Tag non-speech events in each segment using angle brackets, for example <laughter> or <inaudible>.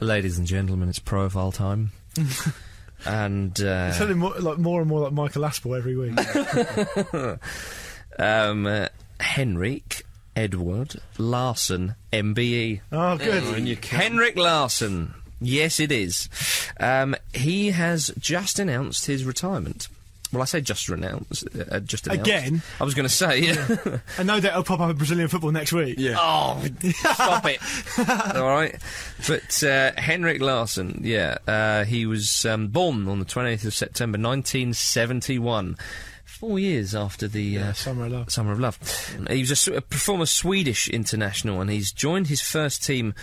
Ladies and gentlemen, it's profile time. <laughs> and uh, It's sounding more, like more and more like Michael Aspel every week. <laughs> um, uh, Henrik Edward Larsson, MBE. oh, good. And you Henrik Larsson. Yes, it is. Um, he has just announced his retirement. Well, I say just announced. Uh, just announced. Again? I was going to say. Yeah. And no doubt it'll pop up in Brazilian football next week. Yeah. Oh, stop it! <laughs> All right, but uh, Henrik Larsson, yeah, uh, he was um, born on the 28th of September 1971, four years after the uh, Summer of Love. Summer of Love. He was a former Swedish international, and he's joined his first team.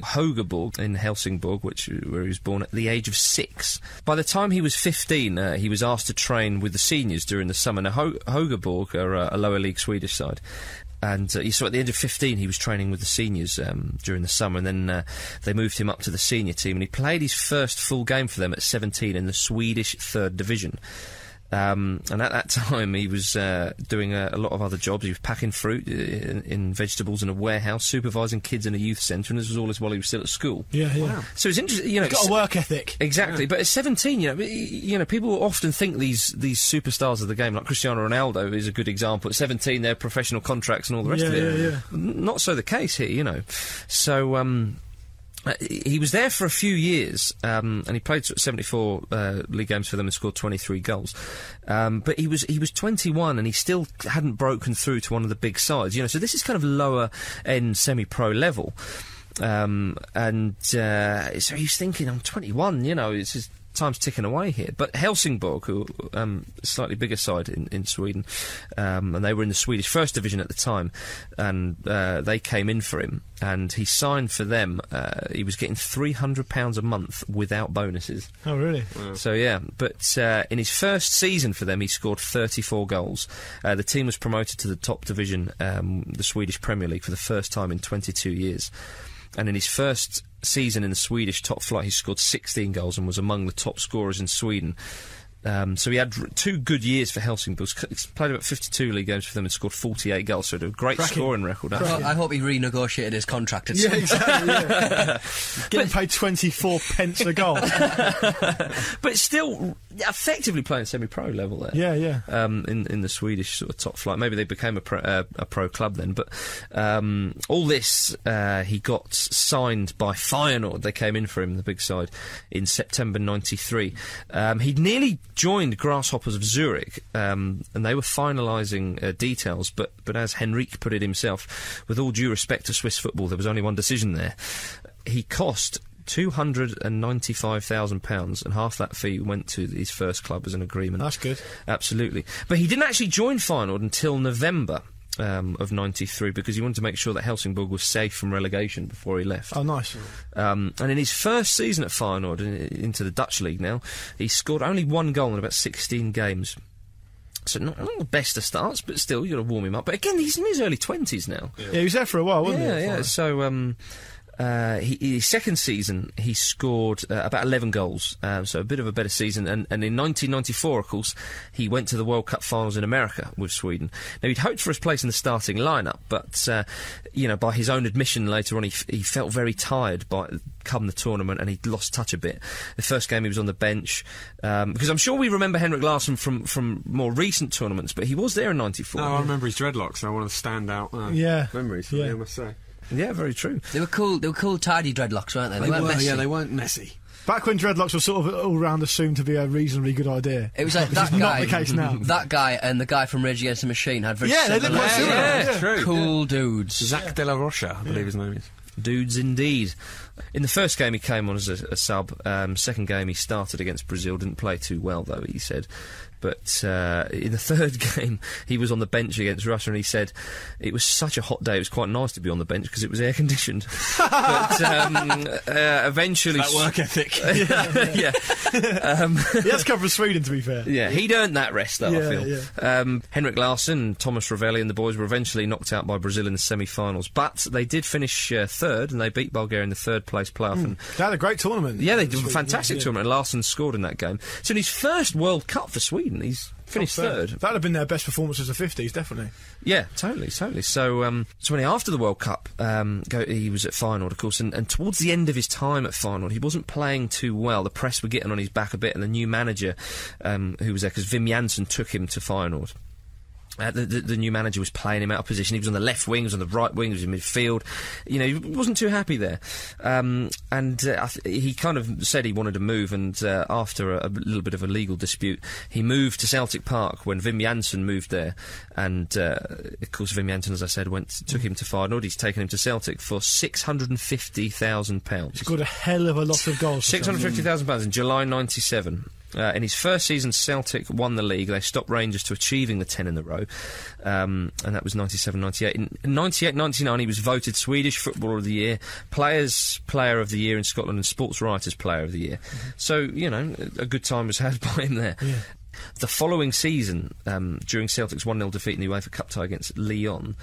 Högaborg in Helsingborg, which where he was born at the age of six. By the time he was 15, uh, he was asked to train with the seniors during the summer. Now, Ho- Högaborg are uh, a lower league Swedish side. And uh, so at the age of 15, he was training with the seniors um, during the summer, and then uh, they moved him up to the senior team, and he played his first full game for them at 17 in the Swedish third division. Um, and at that time, he was uh, doing a, a lot of other jobs. He was packing fruit uh, in, in vegetables in a warehouse, supervising kids in a youth centre, and this was all this while he was still at school. Yeah, yeah. So it's interesting, you know. Got a work ethic. Exactly, but at 17, you know, you know, people often think these these superstars of the game, like Cristiano Ronaldo, is a good example. At 17, they're professional contracts and all the rest Yeah, of it. yeah, yeah. N- Not so the case here, you know. So. Um, he was there for a few years, um, and he played 74 uh, league games for them and scored 23 goals. Um, but he was he was 21, and he still hadn't broken through to one of the big sides. You know, so this is kind of lower end semi-pro level. Um, and uh, so he's thinking, I'm 21. You know, it's just time's ticking away here. But Helsingborg, who um, slightly bigger side in, in Sweden, um, and they were in the Swedish First Division at the time, and uh, they came in for him, and he signed for them. Uh, he was getting three hundred pounds a month without bonuses. Oh, really? So yeah, but uh, in his first season for them, he scored 34 goals. Uh, the team was promoted to the top division, um, the Swedish Premier League, for the first time in 22 years. And in his first season in the Swedish top flight, he scored 16 goals and was among the top scorers in Sweden. Um, so he had two good years for Helsingborg. He's played about 52 league games for them and scored 48 goals. So he had a great Cracking. scoring record. Well, I hope he renegotiated his contract at Yeah, exactly. Yeah. <laughs> Getting paid 24 pence a goal. <laughs> But still effectively playing semi-pro level there. yeah, yeah. um, in in the Swedish sort of top flight. Maybe they became a pro, uh, a pro club then. But um, all this, uh, he got signed by Feyenoord. They came in for him, the big side, in September '93. Um, he'd nearly joined Grasshoppers of Zurich, um, and they were finalising uh, details. But but as Henrik put it himself, with all due respect to Swiss football, there was only one decision there. He cost. Two hundred and ninety-five thousand pounds, and half that fee went to his first club as an agreement. That's good. Absolutely. But he didn't actually join Feyenoord until November um, of 93 because he wanted to make sure that Helsingborg was safe from relegation before he left. Oh, nice. Um, and in his first season at Feyenoord, in, into the Dutch league now, he scored only one goal in about 16 games. So not, not the best of starts, but still, you've got to warm him up. But again, he's in his early 20s now. Yeah, he was there for a while, wasn't Yeah, he? Yeah, yeah. So, um, uh, he, his second season, he scored uh, about 11 goals, um, so a bit of a better season. And, and in 1994, of course, he went to the World Cup finals in America with Sweden. Now, he'd hoped for his place in the starting lineup, but, uh, you know, by his own admission later on, he, f- he felt very tired by come the tournament and he'd lost touch a bit. The first game, he was on the bench, um, because I'm sure we remember Henrik Larsson from, from more recent tournaments, but he was there in 94. No, I remember his dreadlocks. I want to stand out uh, Yeah, memories. yeah. Yeah, I must say. Yeah, very true. They were cool. They were cool, tidy dreadlocks, weren't they? They, They weren't were, messy. yeah, they weren't messy. Back when dreadlocks were sort of all round assumed to be a reasonably good idea. It was like Which that is guy. not the case now. <laughs> That guy and the guy from Rage Against the Machine had very Yeah, they look similar. quite similar. yeah, yeah. True. Cool dudes. Zach De La Rocha, I believe his name is. Dudes indeed. In the first game, he came on as a, a sub. Um, second game, he started against Brazil. Didn't play too well, though, he said. But uh, in the <laughs> third game, he was on the bench against Russia, and he said it was such a hot day. It was quite nice to be on the bench because it was air conditioned. <laughs> but um, uh, eventually, That work ethic. <laughs> yeah, um, he has come from Sweden, to be fair. yeah, he'd earned that rest, though. I Yeah, feel. Um, Henrik Larsson, Thomas Ravelli, and the boys were eventually knocked out by Brazil in the semi-finals, but they did finish uh, third, and they beat Bulgaria in the third place playoff. And They had a great tournament. yeah, they did a fantastic yeah. tournament. and Larsson scored in that game. So in his first World Cup for Sweden, he's Finished third. That'd have been their best performance as the 50s, definitely. Yeah, totally, totally. So, um, so when he, after the World Cup, um, go, he was at Feyenoord, of course, and, and towards the end of his time at Feyenoord, he wasn't playing too well. The press were getting on his back a bit, and the new manager, um, who was there, because Wim Jansen took him to Feyenoord. Uh, the, the, the new manager was playing him out of position. He was on the left wing, he was on the right wing, he was in midfield. You know, he wasn't too happy there. Um, and uh, th- he kind of said he wanted to move, and uh, after a, a little bit of a legal dispute, he moved to Celtic Park when Wim Jansen moved there. And uh, of course, Wim Jansen, as I said, went took him to Feyenoord. He's taken him to Celtic for six hundred and fifty thousand pounds. He scored a hell of a lot of goals. Six hundred fifty thousand pounds in July '97. Uh, in his first season, Celtic won the league. They stopped Rangers to achieving the 10 in the row, um, and that was 97 98. In 98 99, he was voted Swedish Footballer of the Year, Players Player of the Year in Scotland, and Sports Writers Player of the Year. So, you know, a good time was had <laughs> by him there. The following season, um, during Celtic's 1 0 defeat in the UEFA Cup tie against Lyon,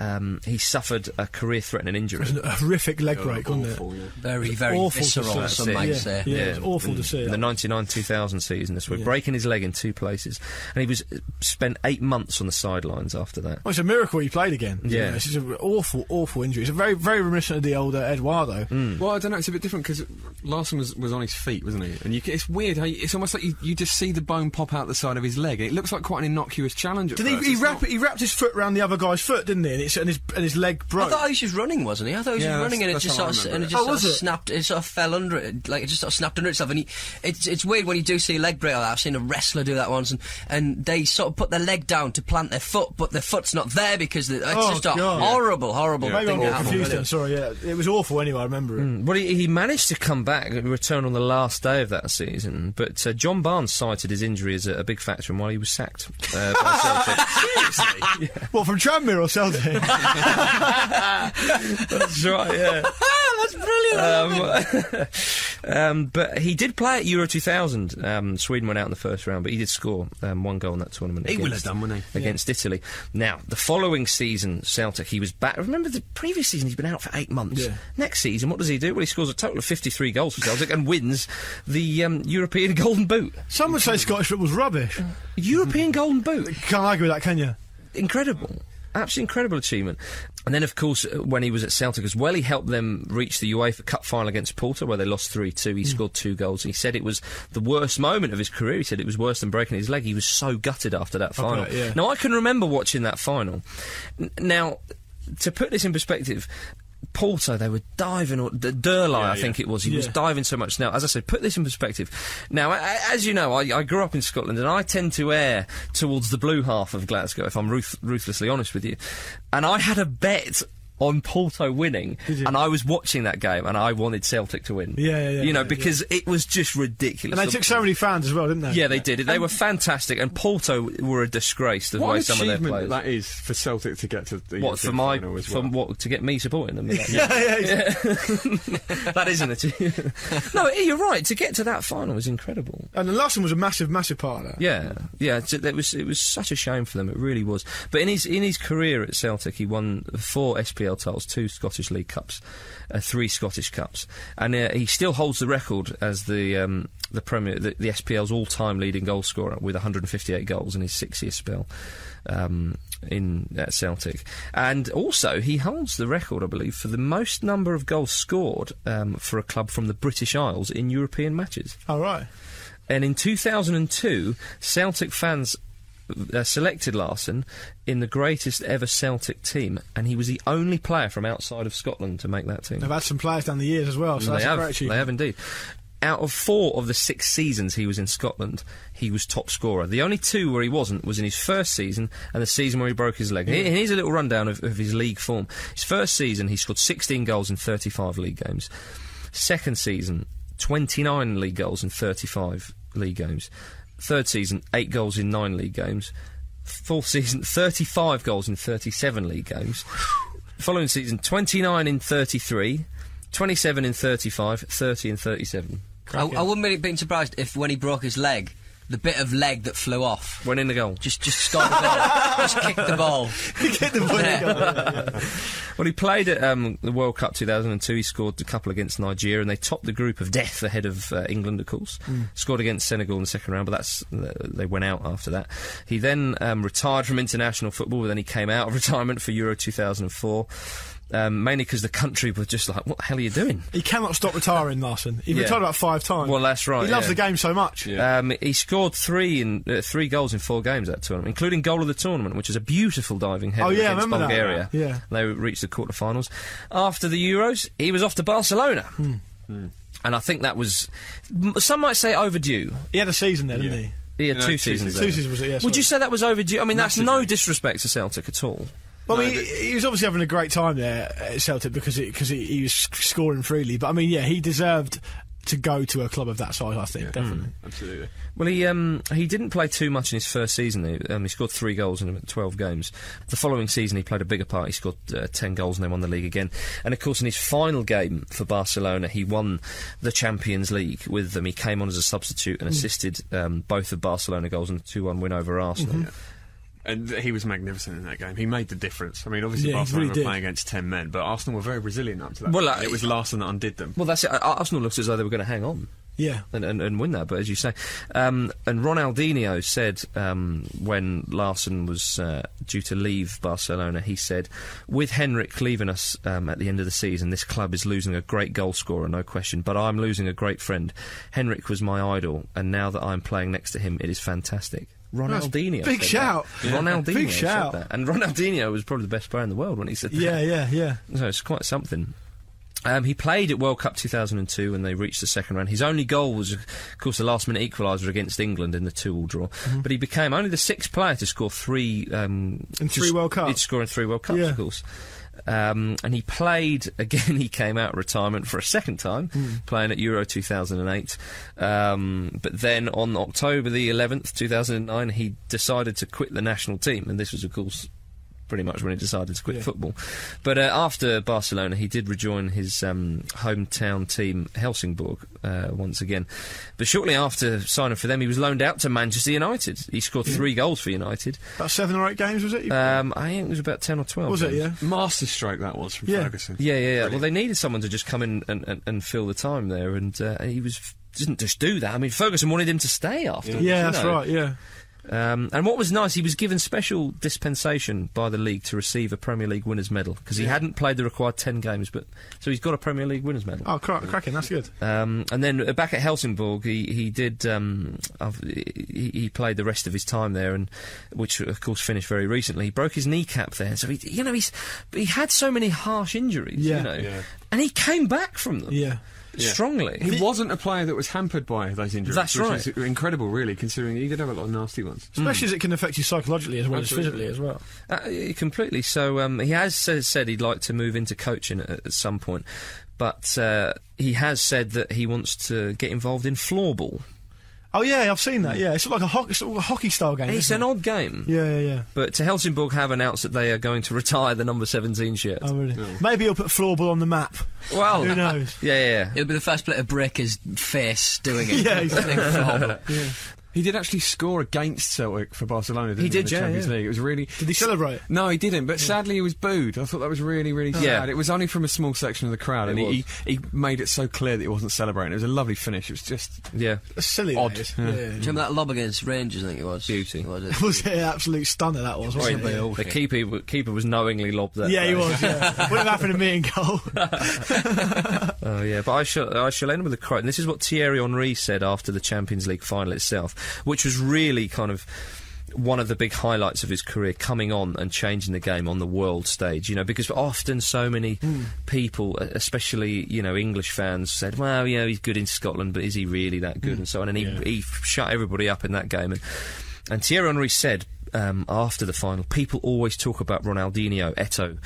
um, he suffered a career threatening injury. It was a horrific leg break, wasn't it? Awful, yeah. Very, very Awful to visceral, see. Some it. might Yeah. say. Yeah. it was awful in, to see in the 99-2000 season this week, Yeah. breaking his leg in two places, and he was uh, spent eight months on the sidelines after that. Well, it's a miracle he played again. You Yeah. know, It's just an awful, awful injury. It's a very, very reminiscent of the older uh, Eduardo. Well, I don't know. It's a bit different because Larsson was, was on his feet, wasn't he? And you, it's weird. How you, it's almost like you, you just see the bone pop out the side of his leg. It looks like quite an innocuous challenge. At Did he, first. he, It's wrap, not- he wrapped his foot around the other guy's foot, didn't he? And, it's, and, his, and his leg broke. I thought he was just running, wasn't he? I thought he was Yeah, just running, and it just that's sort how of, and it just it. sort Oh, of it? snapped. It sort of fell under it, like it just sort of snapped under itself. And he, it's it's weird when you do see a leg break like that. I've seen a wrestler do that once, and and they sort of put their leg down to plant their foot, but their foot's not there because the, it's Oh, just a God. horrible, horrible Maybe thing I'm that more happened. confused really. then. Sorry, yeah. It was awful anyway, I remember it. But he, he managed to come back, and return on the last day of that season, but uh, John Barnes cited his injury as a, a big factor in why he was sacked uh, by <laughs> Celtic. Seriously? <laughs> What, from Tranmere or Celtic? That's right, yeah. <laughs> That's brilliant. um, <laughs> um, but he did play at Euro 2000. Um, Sweden went out in the first round, but he did score um, one goal in that tournament. He will against- have done, wouldn't he? Against Italy. Now, the following season, Celtic, he was back. Remember the previous season, he's been out for eight months. Yeah. Next season, what does he do? Well, he scores a total of 53 goals for Celtic and wins the um, European <laughs> Golden Boot. Some would say Scottish football's rubbish. European Golden Boot. Can't argue with that, can you? incredible. Absolutely incredible achievement. And then, of course, uh, when he was at Celtic as well, he helped them reach the UEFA Cup final against Porto, where they lost 3 2. He scored two goals. He said it was the worst moment of his career. He said it was worse than breaking his leg. He was so gutted after that final. bet, yeah. Now, I can remember watching that final. N- now, to put this in perspective, Porto, they were diving, or D- Derlei, I yeah. think it was. He was diving so much. Now, as I said, put this in perspective. Now, as you know, I, I grew up in Scotland, and I tend to err towards the blue half of Glasgow, if I'm ruth- ruthlessly honest with you. And I had a bet on Porto winning, and I was watching that game, and I wanted Celtic to win. Yeah, yeah, yeah, You know, yeah, because it was just ridiculous. And they took so many fans as well, didn't they? yeah, they did. They were fantastic, and Porto were a disgrace the way some of their players. that is for Celtic to get to the what for my final as for well. what to get me supporting them? <laughs> yeah, yeah, yeah. <laughs> that isn't it. <laughs> no, you're right. To get to that final was incredible. And the last one was a massive, massive part of that. Yeah, yeah. It was it was such a shame for them. It really was. But in his in his career at Celtic, he won four SPL titles, two Scottish League Cups, uh, three Scottish Cups, and uh, he still holds the record as the um, the Premier the, the SPL's all time leading goal scorer with 158 goals in his six year spell. Um, in at Celtic, and also he holds the record, I believe, for the most number of goals scored um, for a club from the British Isles in European matches. All right. And in 2002, Celtic fans uh, selected Larsson in the greatest ever Celtic team, and he was the only player from outside of Scotland to make that team. They've had some players down the years as well, so they that's have, they have indeed. Out of four of the six seasons he was in Scotland, he was top scorer. The only two where he wasn't was in his first season and the season where he broke his leg. Here- Here's a little rundown of, of his league form. His first season, he scored 16 goals in 35 league games. Second season, 29 league goals in 35 league games. Third season, 8 goals in 9 league games. Fourth season, 35 goals in 37 league games. Following season, 29 in 33, 27 in 35, 30 in 37. I, I wouldn't be been surprised if when he broke his leg, the bit of leg that flew off. Went in the goal. Just, just scored the goal. just kicked the ball. <laughs> Get the winning Yeah. yeah, yeah. <laughs> Well, he played at um, the World Cup 2002. He scored a couple against Nigeria, and they topped the group of death ahead of uh, England, of course. Scored against Senegal in the second round, but that's uh, they went out after that. He then um, retired from international football, but then he came out of <laughs> retirement for Euro 2004. Um, mainly because the country were just like, "What the hell are you doing?" He cannot stop retiring, Larsson. He Yeah. retired about five times. Well, that's right, He loves yeah. the game so much. Yeah. Um, he scored three in uh, three goals in four games that tournament, including goal of the tournament, which is a beautiful diving header Oh, yeah, I against remember that. Bulgaria. Yeah. they reached the quarterfinals. After the Euros, he was off to Barcelona, Hmm. and I think that was some might say overdue. He had a season there, didn't Yeah. he? He had No, two two seasons. seasons. there. Two seasons was it? Yeah, Would you say that was overdue? I mean, that's no disrespect to Celtic at all. Well, I mean, but- he, he was obviously having a great time there at Celtic because it, cause he, he was scoring freely. But I mean, yeah, he deserved to go to a club of that size. I think definitely. Absolutely. Well, he um, he didn't play too much in his first season. He, um, he scored three goals in 12 games. The following season, he played a bigger part. He scored uh, 10 goals and they won the league again. And of course, in his final game for Barcelona, he won the Champions League with them. He came on as a substitute and assisted um, both of Barcelona goals in the 2 1 win over Arsenal. And he was magnificent in that game. He made the difference. I mean, obviously Yeah, he Barcelona really were did. playing against ten men, but Arsenal were very resilient up to that. Well, uh, it was Larsson that undid them. Well, that's it. Arsenal looked as though they were going to hang on. Yeah. and, and, and win that. But as you say, um, and Ronaldinho said um, when Larsson was uh, due to leave Barcelona, he said, "With Henrik leaving us um, at the end of the season, this club is losing a great goal scorer, no question. But I'm losing a great friend. Henrik was my idol, and now that I'm playing next to him, it is fantastic." Ronaldinho, big shout. that. Ronaldinho, Big shout. that. and Ronaldinho was probably the best player in the world when he said that. Yeah, yeah, yeah. So it's quite something. Um, he played at World Cup 2002 when they reached the second round. His only goal was, of course, the last minute equaliser against England in the two-all draw. Mm-hmm. But he became only the sixth player to score three In um, to three World Cups? He'd score in three World Cups, Yeah. of course. Um, and he played <laughs> again. He came out of retirement for a second time, Hmm. playing at Euro 2008. Um, but then on October the 11th, 2009, he decided to quit the national team, and this was, of course, pretty much when he decided to quit Yeah. football. But uh, after Barcelona, he did rejoin his um, hometown team, Helsingborg, uh, once again. But shortly after signing for them, he was loaned out to Manchester United. He scored three goals for United. About seven or eight games, was it? Um, I think it was about 10 or 12. was it, games. yeah? Masterstroke that was from Yeah. Ferguson. Yeah, yeah, yeah. Well, they needed someone to just come in and, and, and fill the time there, and uh, he was didn't just do that. I mean, Ferguson wanted him to stay after. Yeah, you that's know. right, yeah. Um, and what was nice, he was given special dispensation by the league to receive a Premier League winners medal because he hadn't played the required ten games, but so he's got a Premier League winners medal. Oh, cra- cracking, that's good. Um, and then uh, back at Helsingborg, he he did um, he, he played the rest of his time there, and which of course finished very recently. He broke his kneecap there, so he you know he's he had so many harsh injuries, Yeah. you know, Yeah. and he came back from them Yeah. Strongly. He wasn't a player that was hampered by those injuries. That's which right. is incredible, really, considering he did have a lot of nasty ones. Especially as it can affect you psychologically as well Absolutely. as physically as well. Uh, completely. So um, he has said, said he'd like to move into coaching at, at some point, but uh, he has said that he wants to get involved in floorball. Oh, yeah, I've seen that, hmm. yeah. It's like a, ho- it's a hockey style game. It's isn't an it? odd game, Yeah, yeah, yeah. but to Helsingborg have announced that they are going to retire the number 17 shirt. Oh, really? Hmm. Maybe he'll put floorball on the map. well, Who knows? <laughs> Yeah, yeah, yeah. He'll be the first player to break his face doing it. <laughs> Yeah, exactly. <laughs> He did actually score against Celtic for Barcelona. Didn't He he, did, in the yeah, Champions yeah. League. It was really. Did he celebrate? No, he didn't. But sadly, he was booed. I thought that was really, really sad. Yeah. It was only from a small section of the crowd, It and he, he he made it so clear that he wasn't celebrating. It was a lovely finish. It was just yeah. That's silly. Odd. that is. Yeah. Yeah. Do you remember that lob against Rangers? I think it was. Beauty. Was it? <laughs> It was an absolute stunner, that was, wasn't Right, it? the keeper, keeper was knowingly lobbed that. Yeah, he way. was, yeah. <laughs> Wouldn't have happened to me in goal. <laughs> Oh yeah, but I shall I shall end with a quote. And this is what Thierry Henry said after the Champions League final itself, which was really kind of one of the big highlights of his career, coming on and changing the game on the world stage. You know, because often so many hmm. people, e- especially you know English fans, said, "Well, you know, he's good in Scotland, but is he really that good?" Hmm. and so on. And he he shut everybody up in that game. And and Thierry Henry said um, after the final, people always talk about Ronaldinho, Eto'o,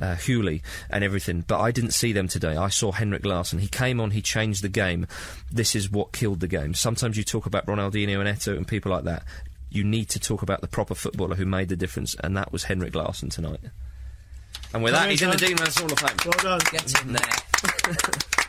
uh, Giuly, and everything, but I didn't see them today. I saw Henrik Larsson. He came on, he changed the game. This is what killed the game. Sometimes you talk about Ronaldinho and Eto'o and people like that. You need to talk about the proper footballer who made the difference, and that was Henrik Larsson tonight. And with Come that, he's in the. Dean Man's Hall of Fame. well done. Get in there. <laughs>